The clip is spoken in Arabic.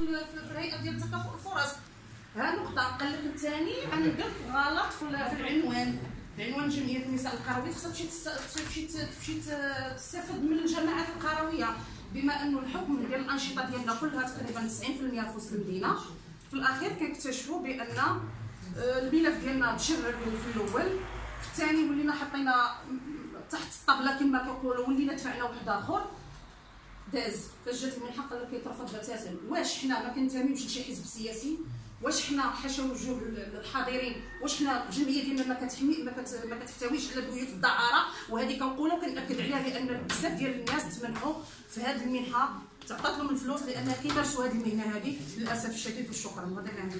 في ال- في في الهيئه ديال تكافؤ الفرص ها نقطه قال لك الثاني عن قلت غلط في ال- في العنوان عنوان جمعيه النساء القرويه خصها تمشي تمشي تمشي ت- تستافد من الجماعات القرويه بما انه الحكم ديال الانشطه ديالنا كلها تقريبا 90% في وسط المدينة في الاخير كنكتشفوا بان الملف ديالنا تشرر في الأول في الثاني ولينا حطينا تحت الطبلة كما كيقولوا ولينا دفعنا واحد آخر. داز فاش جات المنحه قال لك يترفض بتاتا. واش حنا ما كنتميوش لشي حزب سياسي؟ واش حنا حاشا وجوه الحاضرين؟ واش حنا الجمعيه ديالنا ما كتحمي ما, كت... ما كتحتويش على بيوت الدعارة؟ وهذه كنقولها وكنأكد عليها لأن بزاف ديال الناس تمنحوا في هذه المنحة تعطات لهم الفلوس لأن كيمارسوا هذه المهنة هذه للأسف الشديد اللي عندي